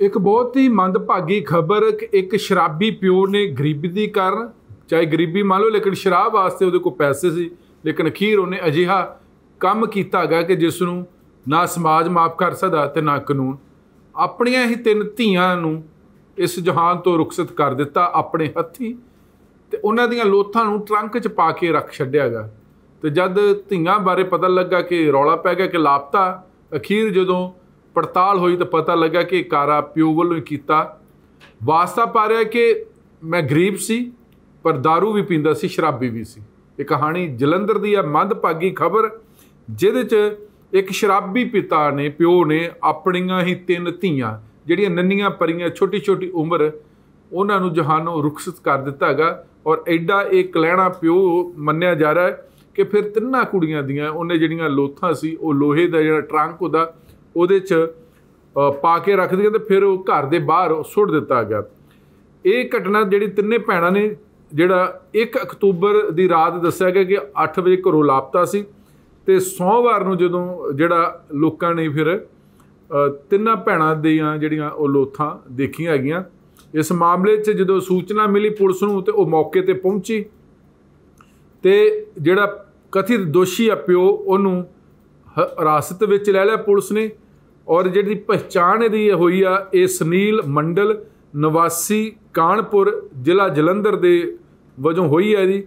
ਇੱਕ ਬਹੁਤ ਹੀ ਮੰਦਭਾਗੀ ਖਬਰ ਕਿ ਇੱਕ ਸ਼ਰਾਬੀ ਪਿਓ ਨੇ ਗਰੀਬੀ ਦੀ ਕਾਰਨ, ਚਾਹੇ ਗਰੀਬੀ ਮੰਨ ਲਓ, ਲੇਕਿਨ ਸ਼ਰਾਬ ਵਾਸਤੇ ਉਹਦੇ ਕੋਲ ਪੈਸੇ ਸੀ, ਲੇਕਿਨ ਅਖੀਰ ਉਹਨੇ ਅਜਿਹਾ ਕੰਮ ਕੀਤਾ ਗਿਆ ਕਿ ਜਿਸ ਨੂੰ ਨਾ ਸਮਾਜ ਮਾਫ ਕਰ ਸਕਦਾ ਤੇ ਨਾ ਕਾਨੂੰਨ। ਆਪਣੀਆਂ ਹੀ ਤਿੰਨ ਧੀਆਂ ਨੂੰ ਇਸ ਜਹਾਨ ਤੋਂ ਰੁਖਸਤ ਕਰ ਦਿੱਤਾ ਆਪਣੇ ਹੱਥੀ ਤੇ ਉਹਨਾਂ ਦੀਆਂ ਲੋਥਾਂ ਨੂੰ ਟਰੰਕ 'ਚ ਪਾ ਕੇ ਰੱਖ ਛੱਡਿਆ ਗਿਆ ਤੇ ਜਦ ਧੀਆਂ ਬਾਰੇ ਪਤਾ ਲੱਗਾ ਕਿ ਰੌਲਾ ਪੈ ਗਿਆ, ਕਿ ਲਾਪਤਾ, ਅਖੀਰ ਜਦੋਂ ਪੜਤਾਲ ਹੋਈ ਤਾਂ ਪਤਾ ਲੱਗਾ ਕਿ ਕਾਰਾ ਪਿਓ ਵੱਲੋਂ ਹੀ ਕੀਤਾ। ਵਾਸਤਾ ਪਾ ਰਿਹਾ ਕਿ ਮੈਂ ਗਰੀਬ ਸੀ, ਪਰ दारू ਵੀ ਪੀਂਦਾ ਸੀ, ਸ਼ਰਾਬੀ ਵੀ ਸੀ। ਇਹ ਕਹਾਣੀ ਜਲੰਧਰ ਦੀ ਆ, ਮੰਦਭਾਗੀ ਖਬਰ, ਜਿਹਦੇ 'ਚ ਇੱਕ ਸ਼ਰਾਬੀ ਪਿਤਾ ਨੇ, ਪਿਓ ਨੇ ਆਪਣੀਆਂ ਹੀ ਤਿੰਨ ਧੀਆਂ, ਜਿਹੜੀਆਂ ਨੰਨੀਆਂ ਪਰੀਆਂ ਛੋਟੀ ਛੋਟੀ ਉਮਰ, ਉਹਨਾਂ ਨੂੰ ਜਹਾਨੋਂ ਰੁਖਸਤ ਕਰ ਦਿੱਤਾ ਹੈਗਾ। ਔਰ ਐਡਾ ਇਹ ਕਲੈਣਾ ਪਿਓ ਮੰਨਿਆ ਜਾ ਰਿਹਾ ਹੈ ਕਿ ਫਿਰ ਤਿੰਨਾਂ ਕੁੜੀਆਂ ਦੀਆਂ, ਉਹਨੇ ਜਿਹੜੀਆਂ ਲੋਥਾਂ ਸੀ, ਉਹ ਲੋਹੇ ਦਾ ਜਿਹੜਾ ਟਰੰਕ ਉਹਦਾ ਉਹਦੇ 'ਚ ਪਾ ਕੇ ਰੱਖ ਦਿੱਤੀਆਂ ਤੇ ਫਿਰ ਉਹ ਘਰ ਦੇ ਬਾਹਰ ਸੁੱਟ ਦਿੱਤਾ ਗਿਆ। ਇਹ ਘਟਨਾ ਜਿਹੜੀ ਤਿੰਨੇ ਭੈਣਾਂ ਨੇ, ਜਿਹੜਾ 1 ਅਕਤੂਬਰ ਦੀ ਰਾਤ ਦੱਸਿਆ ਗਿਆ ਕਿ 8 ਵਜੇ ਘਰੋਂ ਲਾਪਤਾ ਸੀ ਤੇ ਸੋਮਵਾਰ ਨੂੰ ਜਦੋਂ ਜਿਹੜਾ ਲੋਕਾਂ ਨੇ ਫਿਰ ਤਿੰਨਾਂ ਭੈਣਾਂ ਦੀਆਂ ਜਿਹੜੀਆਂ ਉਹ ਲੋਥਾਂ ਦੇਖੀਆਂ ਹੈਗੀਆਂ, ਇਸ ਮਾਮਲੇ 'ਚ ਜਦੋਂ ਸੂਚਨਾ ਮਿਲੀ ਪੁਲਿਸ ਨੂੰ ਤੇ ਉਹ ਮੌਕੇ ਤੇ ਪਹੁੰਚੀ ਤੇ ਜਿਹੜਾ ਕਥਿਤ ਦੋਸ਼ੀ ਆ ਪਿਓ, ਉਹਨੂੰ ਹਿਰਾਸਤ ਵਿੱਚ ਲੈ ਲਿਆ ਪੁਲਿਸ ਨੇ ਔਰ ਜਿਹੜੀ ਪਛਾਣ ਇਹਦੀ ਹੋਈ ਆ, ਇਹ ਸੁਨੀਲ ਮੰਡਲ, ਨਿਵਾਸੀ ਕਾਨਪੁਰ, ਜ਼ਿਲ੍ਹਾ ਜਲੰਧਰ ਦੇ ਵਜੋਂ ਹੋਈ ਹੈ ਇਹਦੀ।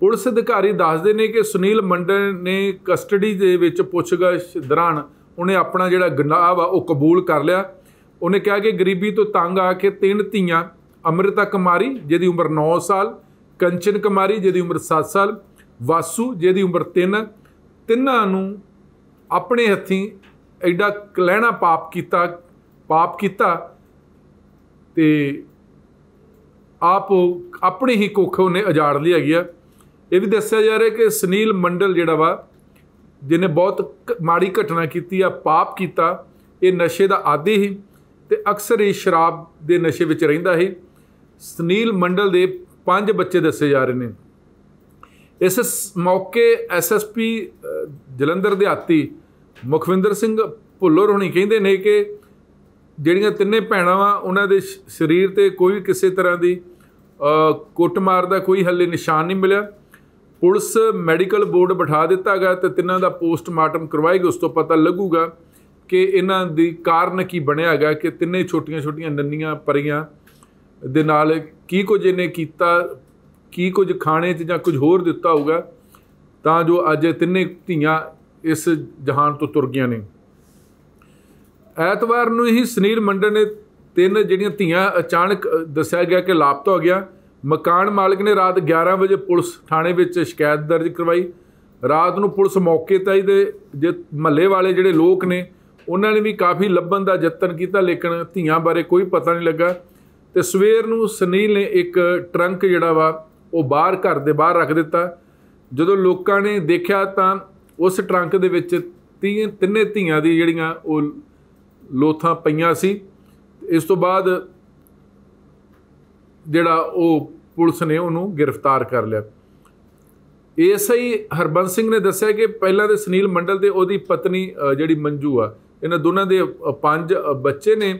ਪੁਲਿਸ ਅਧਿਕਾਰੀ ਦੱਸਦੇ ਨੇ ਕਿ ਸੁਨੀਲ ਮੰਡਲ ਨੇ ਕਸਟਡੀ ਦੇ ਵਿੱਚ ਪੁੱਛਗਿੱਛ ਦੌਰਾਨ ਉਹਨੇ ਆਪਣਾ ਜਿਹੜਾ ਗੁਨਾਹ ਆ ਉਹ ਕਬੂਲ ਕਰ ਲਿਆ। ਉਹਨੇ ਕਿਹਾ ਕਿ ਗਰੀਬੀ ਤੋਂ ਤੰਗ ਆ ਕੇ ਤਿੰਨ ਧੀਆਂ ਅੰਮ੍ਰਿਤਾ ਕੁਮਾਰੀ, ਜਿਹਦੀ ਉਮਰ 9 ਸਾਲ, ਕੰਚਨ ਕੁਮਾਰੀ, ਜਿਹਦੀ ਉਮਰ 7 ਸਾਲ, ਵਾਸੂ, ਜਿਹਦੀ ਉਮਰ 3 ਤਿੰਨਾਂ ਨੂੰ ਆਪਣੇ ਹੱਥੀਂ ਐਡਾ ਕਲਹਿਣਾ ਪਾਪ ਕੀਤਾ ਪਾਪ ਕੀਤਾ ਤੇ ਆਪ ਉਹ ਆਪਣੀ ਹੀ ਕੁੱਖ ਉਹਨੇ ਉਜਾੜ ਲਈ ਹੈਗੀ ਆ। ਇਹ ਵੀ ਦੱਸਿਆ ਜਾ ਰਿਹਾ ਕਿ ਸੁਨੀਲ ਮੰਡਲ ਜਿਹੜਾ ਵਾ, ਜਿਹਨੇ ਬਹੁਤ ਮਾੜੀ ਘਟਨਾ ਕੀਤੀ ਆ, ਪਾਪ ਕੀਤਾ, ਇਹ ਨਸ਼ੇ ਦਾ ਆਦੀ ਹੀ ਤੇ ਅਕਸਰ ਹੀ ਸ਼ਰਾਬ ਦੇ ਨਸ਼ੇ ਵਿੱਚ ਰਹਿੰਦਾ ਸੀ। ਸੁਨੀਲ ਮੰਡਲ ਦੇ ਪੰਜ ਬੱਚੇ ਦੱਸੇ ਜਾ ਰਹੇ ਨੇ। ਇਸ ਸ- ਮੌਕੇ ਐਸਐਸਪੀ ਜਲੰਧਰ ਦੇ ਆਤੀ ਮੁਖਵਿੰਦਰ ਸਿੰਘ ਭੁੱਲਰ ਹੋਣੀ ਕਹਿੰਦੇ ਨੇ ਕਿ ਜਿਹੜੀਆਂ ਤਿੰਨੇ ਭੈਣਾਂ ਵਾ, ਉਹਨਾਂ ਦੇ ਸਰੀਰ ਤੇ ਕੋਈ ਕਿਸੇ ਤਰ੍ਹਾਂ ਦੀ ਕੁੱਟਮਾਰ ਦਾ ਕੋਈ ਹੱਲੇ ਨਿਸ਼ਾਨ ਨਹੀਂ ਮਿਲਿਆ। ਪੁਲਿਸ ਮੈਡੀਕਲ ਬੋਰਡ ਬਿਠਾ ਦਿੱਤਾ ਗਿਆ ਤੇ ਤਿੰਨਾਂ ਦਾ ਪੋਸਟਮਾਰਟਮ ਕਰਵਾਏਗੀ ਉਸ ਤੋਂ ਪਤਾ ਲੱਗੂਗਾ ਕਿ ਇਹਨਾਂ ਦੀ ਕਾਰਨ ਕੀ ਬਣਿਆ ਹੈਗਾ ਕਿ ਤਿੰਨੇ ਛੋਟੀਆਂ-ਛੋਟੀਆਂ ਨੰਨੀਆਂ ਪਰੀਆਂ ਦੇ ਨਾਲ ਕੀ ਕੁਝ ਇਹਨੇ ਕੀਤਾ, ਕੀ ਕੁਝ ਖਾਣੇ 'ਚ ਜਾਂ ਕੁਝ ਹੋਰ ਦਿੱਤਾ ਹੋਊਗਾ। ਤਾਂ ਜੋ ਅੱਜ ਤਿੰਨੇ ਧੀਆਂ ਇਸ ਜਹਾਨ ਤੋਂ ਤੁਰ ਗਈਆਂ ਨੇ। ਐਤਵਾਰ ਨੂੰ ਹੀ ਸੁਨੀਲ ਮੰਡਲ ਨੇ ਤਿੰਨ ਜਿਹੜੀਆਂ ਧੀਆਂ ਅਚਾਨਕ ਦੱਸਿਆ ਗਿਆ ਕਿ ਲਾਪਤਾ ਹੋ ਗਿਆ। ਮਕਾਨ ਮਾਲਕ ਨੇ ਰਾਤ 11 ਵਜੇ ਪੁਲਿਸ ਥਾਣੇ ਵਿੱਚ ਸ਼ਿਕਾਇਤ ਦਰਜ ਕਰਵਾਈ। ਰਾਤ ਨੂੰ ਪੁਲਿਸ ਮੌਕੇ ਤੇ ਆਈ ਜੇ ਮਹੱਲੇ ਵਾਲੇ ਜਿਹੜੇ ਲੋਕ ਨੇ, ਉਹਨਾਂ ਨੇ ਵੀ ਕਾਫੀ ਲੱਭਣ ਦਾ ਯਤਨ ਕੀਤਾ, ਲੇਕਿਨ ਧੀਆਂ ਬਾਰੇ ਕੋਈ ਪਤਾ ਨਹੀਂ ਲੱਗਾ। ਤੇ ਸਵੇਰ ਨੂੰ ਸੁਨੀਲ ਨੇ ਇੱਕ ਟਰੰਕ ਜਿਹੜਾ ਵਾ, ਉਹ ਬਾਹਰ ਘਰ ਦੇ ਬਾਹਰ ਰੱਖ ਦਿੱਤਾ। ਜਦੋਂ ਲੋਕਾਂ ਨੇ ਦੇਖਿਆ ਤਾਂ ਉਸ ਟਰੰਕ ਦੇ ਵਿੱਚ ਤੀਹ, ਤਿੰਨੇ ਧੀਆਂ ਦੀ ਜਿਹੜੀਆਂ ਉਹ ਲੋਥਾਂ ਪਈਆਂ ਸੀ। ਇਸ ਤੋਂ ਬਾਅਦ ਜਿਹੜਾ ਉਹ ਪੁਲਿਸ ਨੇ ਉਹਨੂੰ ਗ੍ਰਿਫਤਾਰ ਕਰ ਲਿਆ। ਏਐਸਆਈ ਹਰਬੰਸ ਸਿੰਘ ਨੇ ਦੱਸਿਆ ਕਿ ਪਹਿਲਾਂ ਤੇ ਸੁਨੀਲ ਮੰਡਲ ਤੇ ਉਹਦੀ ਪਤਨੀ ਜਿਹੜੀ ਮੰਜੂ ਆ, ਇਹਨਾਂ ਦੋਨਾਂ ਦੇ ਪੰਜ ਬੱਚੇ ਨੇ।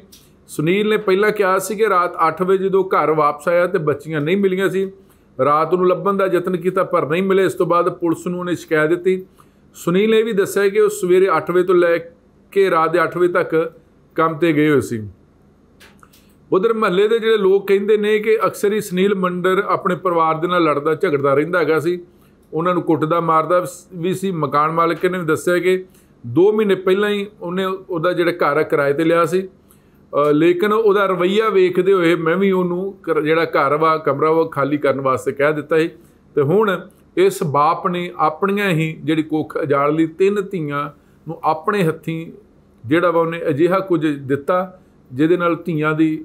ਸੁਨੀਲ ਨੇ ਪਹਿਲਾਂ ਕਿਹਾ ਸੀ ਕਿ ਰਾਤ 8 ਵਜੇ ਜਦੋਂ ਘਰ ਵਾਪਸ ਆਇਆ ਤੇ ਬੱਚੀਆਂ ਨਹੀਂ ਮਿਲੀਆਂ ਸੀ। ਰਾਤ ਨੂੰ ਲੱਭਣ ਦਾ ਯਤਨ ਕੀਤਾ ਪਰ ਨਹੀਂ ਮਿਲੇ। ਇਸ ਤੋਂ ਬਾਅਦ ਪੁਲਿਸ ਨੂੰ ਉਹਨੇ ਸ਼ਿਕਾਇਤ ਦਿੱਤੀ। ਸੁਨੀਲ ਨੇ ਇਹ ਵੀ ਦੱਸਿਆ ਕਿ ਉਹ ਸਵੇਰੇ 8 ਵਜੇ ਤੋਂ ਲੈ ਕੇ ਰਾਤ ਦੇ 8 ਵਜੇ ਤੱਕ ਕੰਮ ਤੇ ਗਏ ਹੋਏ ਸੀ। ਉਧਰ ਮਹੱਲੇ ਦੇ ਜਿਹੜੇ ਲੋਕ ਕਹਿੰਦੇ ਨੇ ਕਿ ਅਕਸਰ ਹੀ ਸੁਨੀਲ ਮੰਡਰ ਆਪਣੇ ਪਰਿਵਾਰ ਦੇ ਨਾਲ ਲੜਦਾ, ਝਗੜਦਾ ਰਹਿੰਦਾ ਹੈਗਾ ਸੀ। ਉਹਨਾਂ ਨੂੰ ਕੁੱਟਦਾ ਮਾਰਦਾ ਵੀ ਸੀ। ਮਕਾਨ ਮਾਲਕ ਨੇ ਵੀ ਦੱਸਿਆ ਕਿ 2 ਮਹੀਨੇ ਪਹਿਲਾਂ ਹੀ ਉਹਨੇ ਉਹਦਾ ਜਿਹੜਾ ਘਰ ਆ ਕਿਰਾਏ ਤੇ ਲਿਆ ਸੀ। ਲੇਕਿਨ ਉਹਦਾ ਰਵਈਆ ਵੇਖਦੇ ਹੋਏ ਮੈਂ ਵੀ ਉਹਨੂੰ ਕਰ- ਜਿਹੜਾ ਘਰ ਵਾ, ਕਮਰਾ ਵਾ ਖਾਲੀ ਕਰਨ ਵਾਸਤੇ ਕਹਿ ਦਿੱਤਾ ਸੀ। ਤੇ ਹੁਣ ਇਸ ਬਾਪ ਨੇ ਆਪਣੀਆਂ ਹੀ ਜਿਹੜੀ ਕੁੱਖ ਉਜਾੜ ਲਈ ਤਿੰਨ ਧੀਆਂ ਨੂੰ ਆਪਣੇ ਹੱਥੀਂ ਜਿਹੜਾ ਵਾ ਉਹਨੇ ਅਜਿਹਾ ਕੁਝ ਦਿੱਤਾ, ਜਿਹਦੇ ਨਾਲ ਧੀਆਂ ਦੀ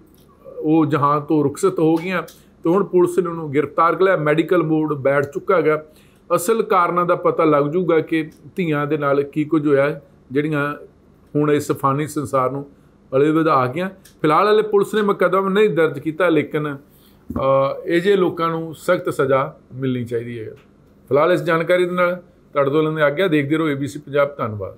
ਉਹ ਜਹਾਨ ਤੋਂ ਰੁਖਸਤ ਹੋ ਗਈਆਂ। ਤੇ ਹੁਣ ਪੁਲਿਸ ਨੇ ਉਹਨੂੰ ਗ੍ਰਿਫਤਾਰ ਕਰ ਲਿਆ, ਮੈਡੀਕਲ ਬੋਰਡ ਬੈਠ ਚੁੱਕਾ ਹੈਗਾ। ਅਸਲ ਕਾਰਨਾਂ ਦਾ ਪਤਾ ਲੱਗ ਜੂਗਾ ਕਿ ਧੀਆਂ ਦੇ ਨਾਲ ਕੀ ਕੁਝ ਹੋਇਆ, ਜਿਹੜੀਆਂ ਹੁਣ ਇਸ ਫਾਨੀ ਸੰਸਾਰ ਨੂੰ ਅਲੇ ਵਧਾ ਗਈਆਂ। ਫਿਲਹਾਲ ਹਲੇ ਪੁਲਿਸ ਨੇ ਮੁਕੱਦਮਾ ਨਹੀਂ ਦਰਜ ਕੀਤਾ, ਲੇਕਿਨ ਇਹ ਜੇ ਲੋਕਾਂ ਨੂੰ ਸਖਤ ਸਜ਼ਾ ਮਿਲਣੀ ਚਾਹੀਦੀ ਹੈ। ਫਿਲਹਾਲ ਇਸ ਜਾਣਕਾਰੀ ਦੇ ਨਾਲ ਤੁਹਾਡੇ ਤੋਂ ਲੈਂਦੇ ਆਗਿਆ ਦੇਖਦੇ ਰਹੋ ABC ਪੰਜਾਬ ਧੰਨਵਾਦ।